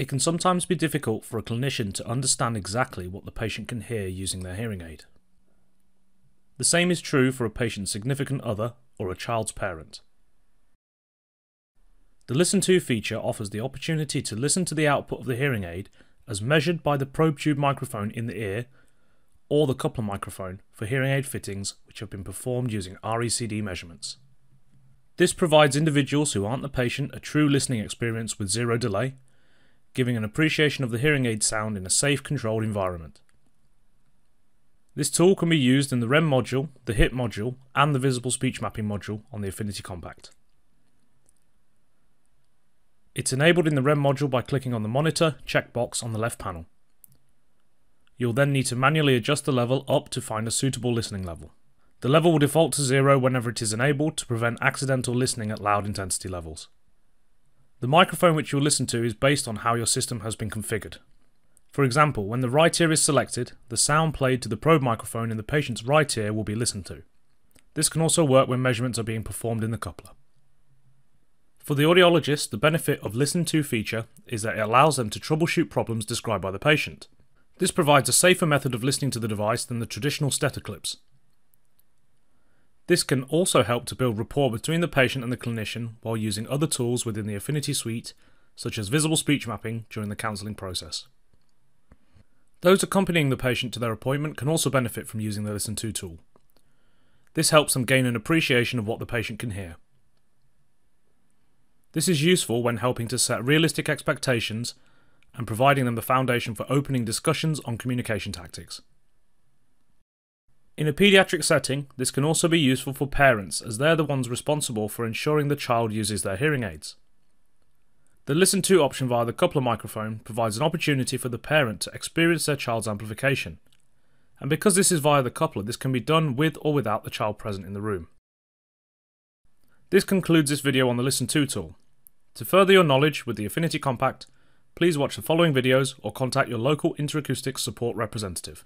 It can sometimes be difficult for a clinician to understand exactly what the patient can hear using their hearing aid. The same is true for a patient's significant other or a child's parent. The Listen To feature offers the opportunity to listen to the output of the hearing aid as measured by the probe tube microphone in the ear or the coupler microphone for hearing aid fittings which have been performed using RECD measurements. This provides individuals who aren't the patient a true listening experience with zero delay giving an appreciation of the hearing aid sound in a safe, controlled environment. This tool can be used in the REM module, the HIT module, and the visible speech mapping module on the Affinity Compact. It's enabled in the REM module by clicking on the Monitor checkbox on the left panel. You'll then need to manually adjust the level up to find a suitable listening level. The level will default to zero whenever it is enabled to prevent accidental listening at loud intensity levels. The microphone which you'll listen to is based on how your system has been configured. For example, when the right ear is selected, the sound played to the probe microphone in the patient's right ear will be listened to. This can also work when measurements are being performed in the coupler. For the audiologist, the benefit of Listen To feature is that it allows them to troubleshoot problems described by the patient. This provides a safer method of listening to the device than the traditional stethoclips. This can also help to build rapport between the patient and the clinician while using other tools within the Affinity suite, such as visible speech mapping during the counselling process. Those accompanying the patient to their appointment can also benefit from using the Listen To tool. This helps them gain an appreciation of what the patient can hear. This is useful when helping to set realistic expectations and providing them the foundation for opening discussions on communication tactics. In a paediatric setting, this can also be useful for parents as they're the ones responsible for ensuring the child uses their hearing aids. The Listen To option via the coupler microphone provides an opportunity for the parent to experience their child's amplification. And because this is via the coupler, this can be done with or without the child present in the room. This concludes this video on the Listen To tool. To further your knowledge with the Affinity Compact, please watch the following videos or contact your local interacoustics support representative.